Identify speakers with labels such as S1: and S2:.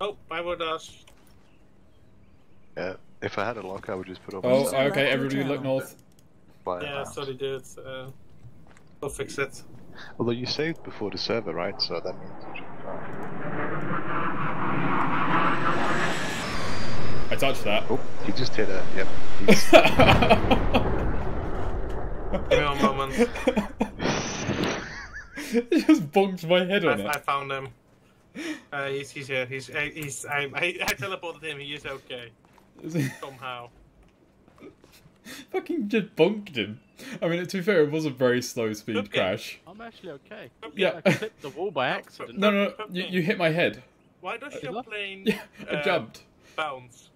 S1: Oh, I would ask.
S2: Yeah. If I had a lock, I would just put up.
S3: Oh,
S2: a
S3: okay, everybody look north.
S2: fire
S1: Yeah,
S2: around.
S1: sorry, dude. Uh, we'll fix it.
S2: Although you saved before the server, right? So that means you should be fine.
S3: I touched that.
S2: Oh, he just hit it, Yep. He's-
S1: Give me a moment.
S3: it just bonked my head on
S1: I,
S3: it.
S1: I found him. Uh, he's he's here. He's uh, he's. I, I I teleported him. He is okay somehow.
S3: Fucking just bonked him. I mean, to be fair, it was a very slow speed
S1: Okay.
S3: crash.
S4: I'm actually okay.
S3: Yeah.
S4: I clipped the wall by accident.
S3: No, no, no you, you hit my head.
S1: Why does
S4: Uh,
S1: your plane
S3: Yeah, I
S1: uh,
S3: jumped.
S1: bounce?